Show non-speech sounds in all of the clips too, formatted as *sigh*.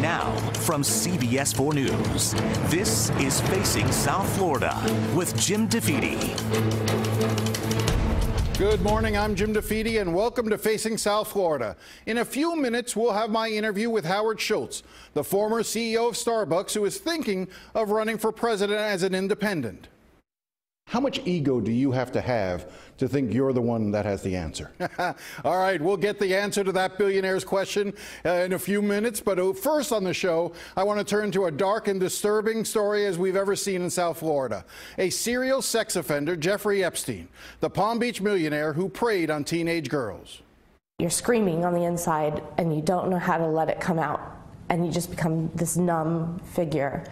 Now, from CBS 4 News, this is Facing South Florida with Jim DeFede. Good morning. I'm Jim DeFede, and welcome to Facing South Florida. In a few minutes, we'll have my interview with Howard Schultz, the former CEO of Starbucks, who is thinking of running for president as an independent. How much ego do you have to have to think you're the one that has the answer? *laughs* All right, we'll get the answer to that billionaire's question uh, in a few minutes. But uh, first on the show, I want to turn to a dark and disturbing story as we've ever seen in South Florida. A serial sex offender, Jeffrey Epstein, the Palm Beach millionaire who preyed on teenage girls. You're screaming on the inside and you don't know how to let it come out, and you just become this numb figure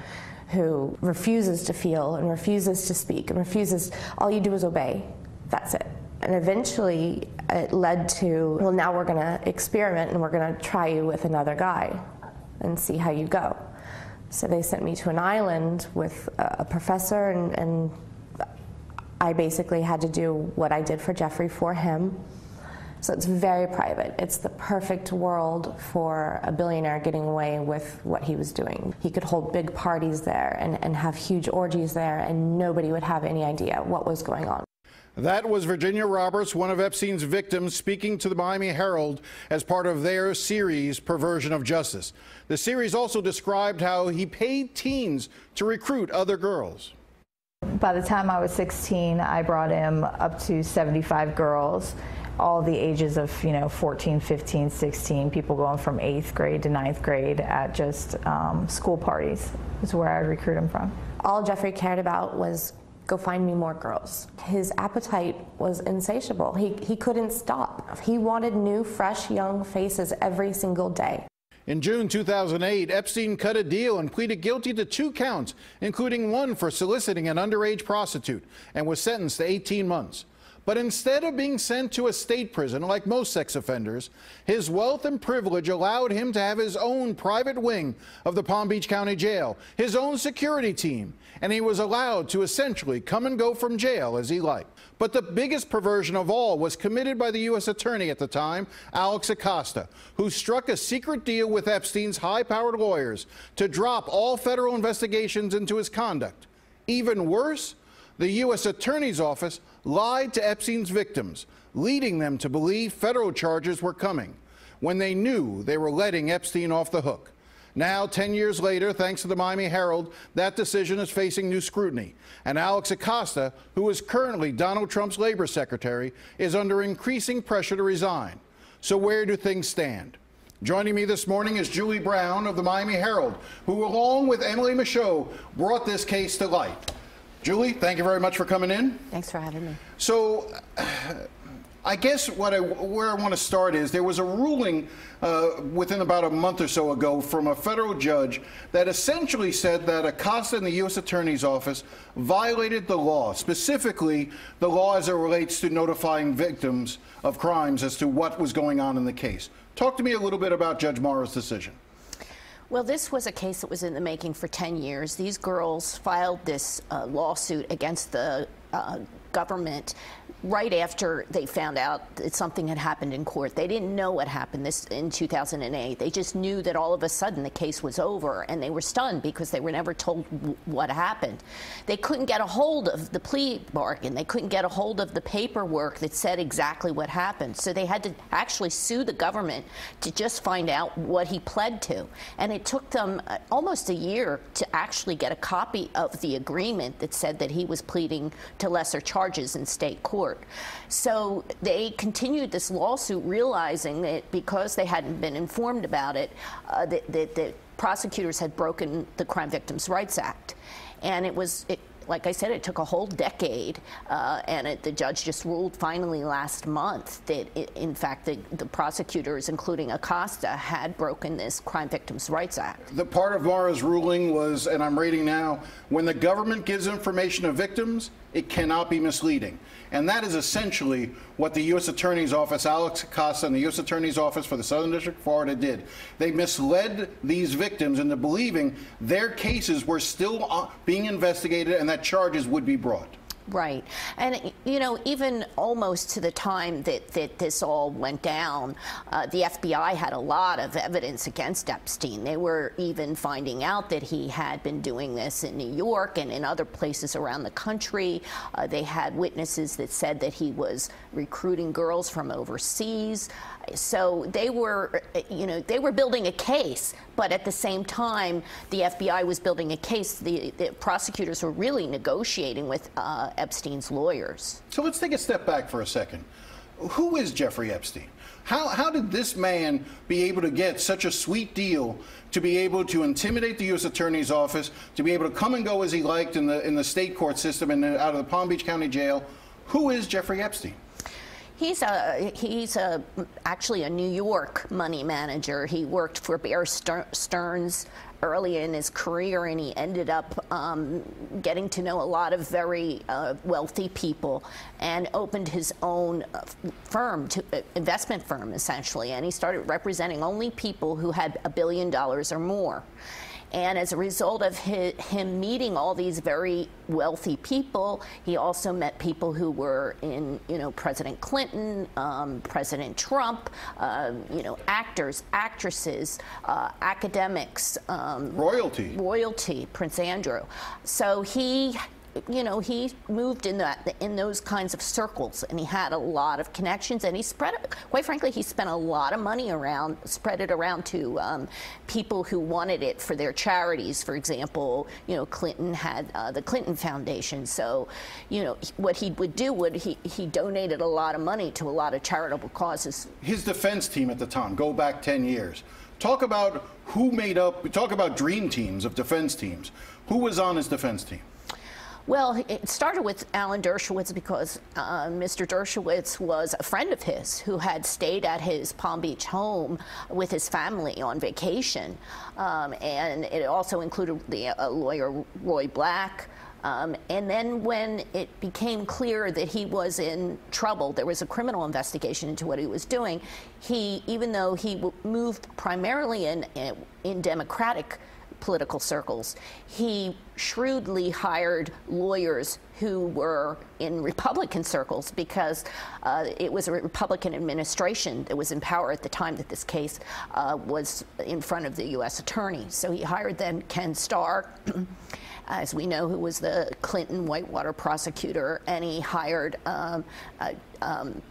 who refuses to feel and refuses to speak and refuses, all you do is obey. That's it. And eventually it led to, well, now we're going to experiment and we're going to try you with another guy and see how you go. So they sent me to an island with a professor, and, and I basically had to do what I did for Jeffrey for him. So it's very private. It's the perfect world for a billionaire getting away with what he was doing. He could hold big parties there and, and have huge orgies there, and nobody would have any idea what was going on. That was Virginia Roberts, one of Epstein's victims, speaking to the Miami Herald as part of their series, Perversion of Justice. The series also described how he paid teens to recruit other girls. By the time I was 16, I brought him up to 75 girls all the ages of you know 14 15 16 people going from eighth grade to ninth grade at just um, school parties is where i'd recruit them from. All jeffrey cared about was go find me more girls. His appetite was insatiable. He, he couldn't stop. He wanted new fresh young faces every single day. In June 2008, Epstein cut a deal and pleaded guilty to two counts, including one for soliciting an underage prostitute, and was sentenced to 18 months. But instead of being sent to a state prison like most sex offenders, his wealth and privilege allowed him to have his own private wing of the Palm Beach County Jail, his own security team, and he was allowed to essentially come and go from jail as he liked. But the biggest perversion of all was committed by the U.S. Attorney at the time, Alex Acosta, who struck a secret deal with Epstein's high powered lawyers to drop all federal investigations into his conduct. Even worse, the U.S. Attorney's Office lied to Epstein's victims, leading them to believe federal charges were coming when they knew they were letting Epstein off the hook. Now, 10 years later, thanks to the Miami Herald, that decision is facing new scrutiny. And Alex Acosta, who is currently Donald Trump's labor secretary, is under increasing pressure to resign. So, where do things stand? Joining me this morning is Julie Brown of the Miami Herald, who, along with Emily Michot, brought this case to light. Julie, thank you very much for coming in. Thanks for having me. So, I guess what I, where I want to start is there was a ruling uh, within about a month or so ago from a federal judge that essentially said that Acosta in the U.S. Attorney's Office violated the law, specifically the law as it relates to notifying victims of crimes as to what was going on in the case. Talk to me a little bit about Judge Marra's decision. Well, this was a case that was in the making for 10 years. These girls filed this uh, lawsuit against the uh, government right after they found out that something had happened in court. They didn't know what happened this in 2008. They just knew that all of a sudden the case was over, and they were stunned because they were never told what happened. They couldn't get a hold of the plea bargain. They couldn't get a hold of the paperwork that said exactly what happened. So they had to actually sue the government to just find out what he pled to. And it took them uh, almost a year to actually get a copy of the agreement that said that he was pleading to lesser charges in state court court. So they continued this lawsuit, realizing that because they hadn't been informed about it, uh, that, that, that prosecutors had broken the Crime Victims' Rights Act. And it was it like I said, it took a whole decade, uh, and it, the judge just ruled finally last month that, it, in fact, the, the, prosecutors, including Acosta, had broken this Crime Victims' Rights Act. The part of Marra's ruling was, and I'm reading now, when the government gives information to victims, it cannot be misleading. And that is essentially what the U.S. Attorney's Office, Alex Acosta, and the U.S. Attorney's Office for the Southern District of Florida did. They misled these victims into believing their cases were still uh, being investigated and that charges would be brought. Right. And, you know, even almost to the time that, that this all went down, uh, the FBI had a lot of evidence against Epstein. They were even finding out that he had been doing this in New York and in other places around the country. Uh, they had witnesses that said that he was recruiting girls from overseas. So they were, you know, they were building a case, but at the same time, the FBI was building a case. The, the prosecutors were really negotiating with uh, Epstein's lawyers. So let's take a step back for a second. Who is Jeffrey Epstein? How, how did this man be able to get such a sweet deal to be able to intimidate the U.S. Attorney's Office, to be able to come and go as he liked in the, in the state court system and out of the Palm Beach County Jail? Who is Jeffrey Epstein? He's a he's a actually a New York money manager. He worked for Bear Stearns early in his career, and he ended up um, getting to know a lot of very uh, wealthy people, and opened his own uh, firm, to, uh, investment firm essentially, and he started representing only people who had a billion dollars or more. And as a result of his, him meeting all these very wealthy people, he also met people who were in, you know, President Clinton, um, President Trump, uh, you know, actors, actresses, uh, academics, um, royalty, royalty, Prince Andrew. So he you know, he moved in that in those kinds of circles, and he had a lot of connections, and he spread. Quite frankly, he spent a lot of money around, spread it around to um, people who wanted it for their charities. For example, you know, Clinton had uh, the Clinton Foundation, so you know what he would do would he he donated a lot of money to a lot of charitable causes. His defense team at the time, go back ten years. Talk about who made up. Talk about dream teams of defense teams. Who was on his defense team? Well, it started with Alan Dershowitz because uh, Mr. Dershowitz was a friend of his who had stayed at his Palm Beach home with his family on vacation. Um, and it also included the uh, lawyer Roy Black. Um, and then when it became clear that he was in trouble, there was a criminal investigation into what he was doing. He, even though he moved primarily in, in Democratic political circles. He shrewdly hired lawyers who were in Republican circles because uh, it was a Republican administration that was in power at the time that this case uh, was in front of the U.S. attorney. So he hired then Ken Starr. *clears throat* as we know, who was the Clinton Whitewater prosecutor, and he hired um, uh, um,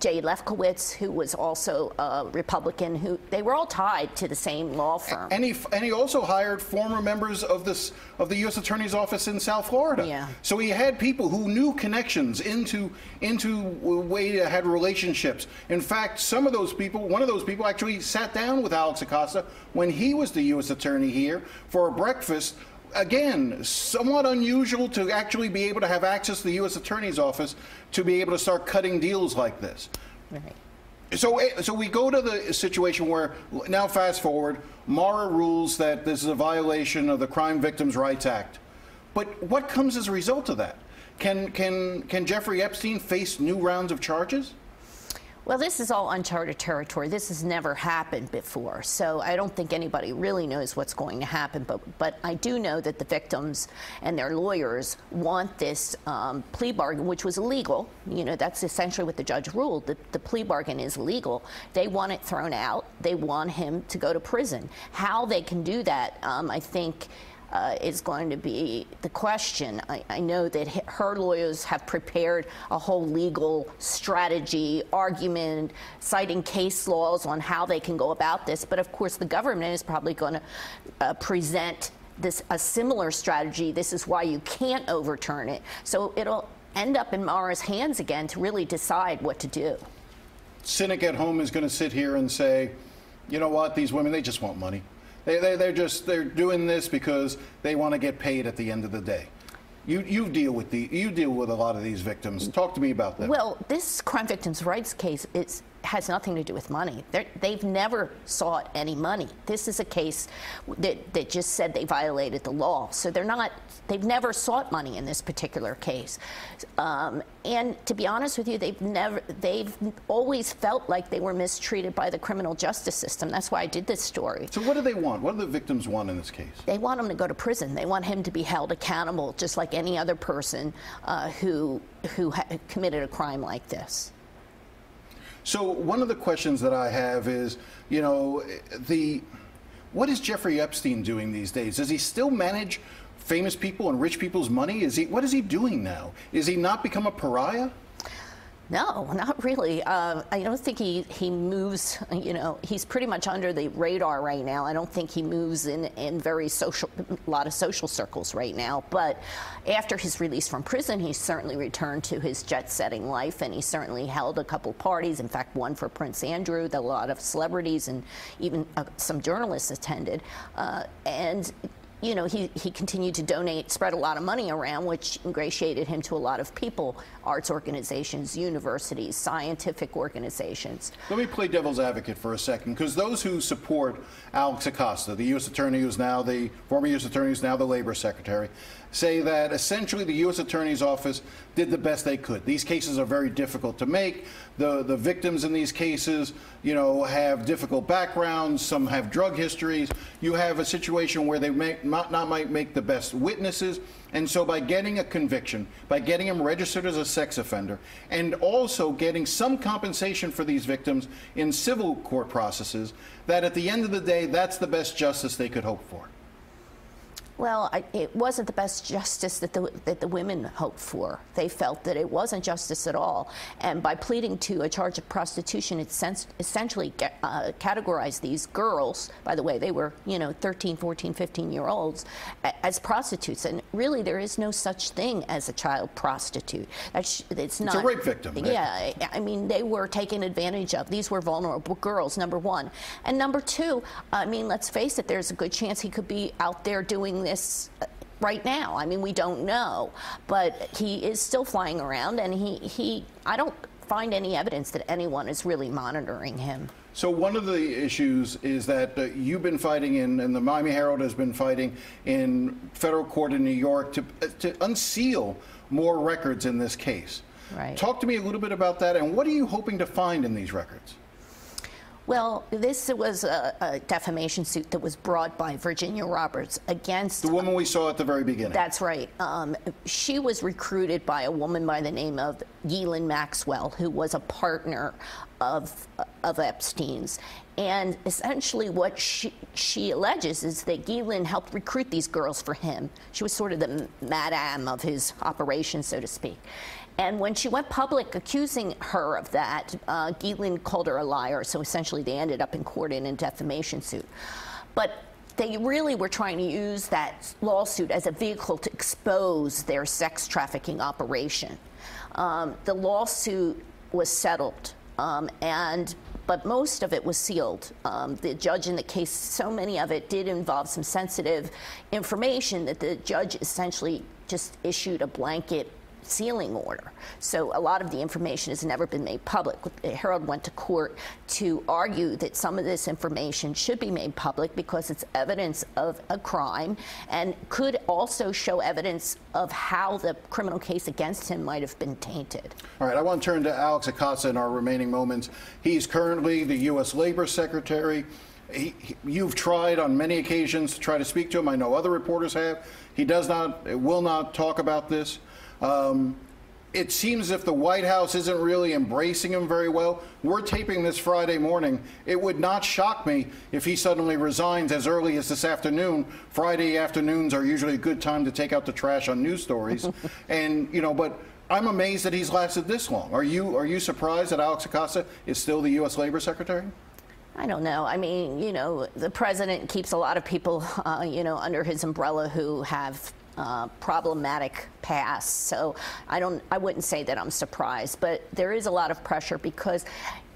Jay Lefkowitz, who was also a Republican, who they were all tied to the same law firm. And he and he also hired former members of this of the U.S. Attorney's Office in South Florida. Yeah. So he had people who knew connections into into way had relationships. In fact, some of those people, one of those people actually sat down with Alex Acosta when he was the U.S. Attorney here for a breakfast again, somewhat unusual to actually be able to have access to the U.S. Attorney's Office to be able to start cutting deals like this. Right. So, eh, so we go to the situation where now, fast forward, Marra rules that this is a violation of the Crime Victims' Rights Act. But what comes as a result of that? Can, can, can Jeffrey Epstein face new rounds of charges? Well, this is all uncharted territory. This has never happened before. So I don't think anybody really knows what's going to happen. But, but I do know that the victims and their lawyers want this um, plea bargain, which was illegal. You know, that's essentially what the judge ruled. The, the plea bargain is legal. They want it thrown out. They want him to go to prison. How they can do that, um, I think, uh, is going to be the question. I, I, know that her lawyers have prepared a whole legal strategy, argument, citing case laws on how they can go about this. But of course, the government is probably going to uh, present this a similar strategy. This is why you can't overturn it. So it'll end up in Marra's hands again to really decide what to do. Cynic at home is going to sit here and say, you know what, these women, they just want money. They, they, they're just they're doing this because they want to get paid at the end of the day. You, you deal with the you deal with a lot of these victims. Talk to me about that. Well, this crime victims' rights case is has nothing to do with money. they have never sought any money. This is a case that, that just said they violated the law. So they're not, they've never sought money in this particular case. Um, and to be honest with you, they've never, they've always felt like they were mistreated by the criminal justice system. That's why I did this story. So what do they want? What do the victims want in this case? They want him to go to prison. They want him to be held accountable, just like any other person uh, who who committed a crime like this. So one of the questions that I have is, you know, the what is Jeffrey Epstein doing these days? Does he still manage famous people and rich people's money? Is he what is he doing now? Is he not become a pariah? No, not really. Uh, I don't think he, he moves, you know, he's pretty much under the radar right now. I don't think he moves in, in very social, a lot of social circles right now. But after his release from prison, he certainly returned to his jet setting life and he certainly held a couple parties. In fact, one for Prince Andrew that a lot of celebrities and even uh, some journalists attended. Uh, and you know, he, he continued to donate, spread a lot of money around, which ingratiated him to a lot of people, arts organizations, universities, scientific organizations. Let me play devil's advocate for a second, because those who support Alex Acosta, the U.S. Attorney who's now the former U.S. Attorney who's now the Labor Secretary, say that essentially the U.S. Attorney's Office did the best they could. These cases are very difficult to make. The, the victims in these cases, you know, have difficult backgrounds. Some have drug histories. You have a situation where they may not, not might make the best witnesses. And so by getting a conviction, by getting him registered as a sex offender, and also getting some compensation for these victims in civil court processes, that at the end of the day, that's the best justice they could hope for. Well, I, it wasn't the best justice that the, that the women hoped for. They felt that it wasn't justice at all. And by pleading to a charge of prostitution, it sens- essentially uh, categorized these girls, by the way, they were, you know, 13, 14, 15 year olds, as prostitutes. And really, there is no such thing as a child prostitute. That's, it's not. It's a rape victim. Right? Yeah. I mean, they were taken advantage of. These were vulnerable girls, number one. And number two, I mean, let's face it, there's a good chance he could be out there doing this right now. I mean, we don't know, but he is still flying around, and he, he I don't find any evidence that anyone is really monitoring him. So one of the issues is that uh, you've been fighting in, and the Miami Herald has been fighting in federal court in New York to, uh, to unseal more records in this case. Right. Talk to me a little bit about that, and what are you hoping to find in these records? Well, this was a, a, defamation suit that was brought by Virginia Roberts against the woman we saw at the very beginning. That's right. Um, she was recruited by a woman by the name of Ghislaine Maxwell, who was a partner of of Epstein's. And essentially, what she, she alleges is that Ghislaine helped recruit these girls for him. She was sort of the madam of his operation, so to speak. And when she went public accusing her of that, uh, called her a liar. So essentially, they ended up in court in a defamation suit. But they really were trying to use that lawsuit as a vehicle to expose their sex trafficking operation. Um, the lawsuit was settled, um, and but most of it was sealed. Um, the judge in the case, so many of it did involve some sensitive information that the judge essentially just issued a blanket sealing order. So a lot of the information has never been made public. Herald went to court to argue that some of this information should be made public because it's evidence of a crime and could also show evidence of how the criminal case against him might have been tainted. All right, I want to turn to Alex Acosta in our remaining moments. He's currently the U.S. Labor Secretary. He, he, you've tried on many occasions to try to speak to him. I know other reporters have. He does not, will not talk about this. Um, it seems if the White House isn't really embracing him very well. We're taping this Friday morning. It would not shock me if he suddenly resigns as early as this afternoon. Friday afternoons are usually a good time to take out the trash on news stories. *laughs* and, you know, but I'm amazed that he's lasted this long. Are you, are you surprised that Alex Acosta is still the U.S. Labor Secretary? I don't know. I mean, you know, the president keeps a lot of people, uh, you know, under his umbrella who have uh, problematic past. So I don't, I wouldn't say that I'm surprised, but there is a lot of pressure because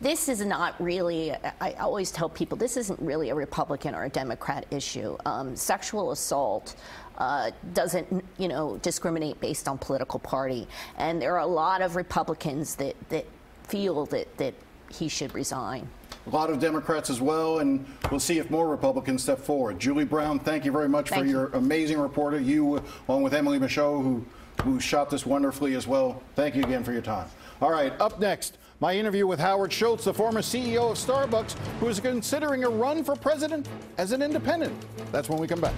this is not really. I always tell people this isn't really a Republican or a Democrat issue. Um, sexual assault. Uh, doesn't you know discriminate based on political party, and there are a lot of Republicans that that feel that that he should resign. A lot of Democrats as well, and we'll see if more Republicans step forward. Julie Brown, thank you very much Thank for you. your amazing reporter. You, along with Emily Michot, who, who shot this wonderfully as well. Thank you again for your time. All right, up next, my interview with Howard Schultz, the former CEO of Starbucks, who is considering a run for president as an independent. That's when we come back.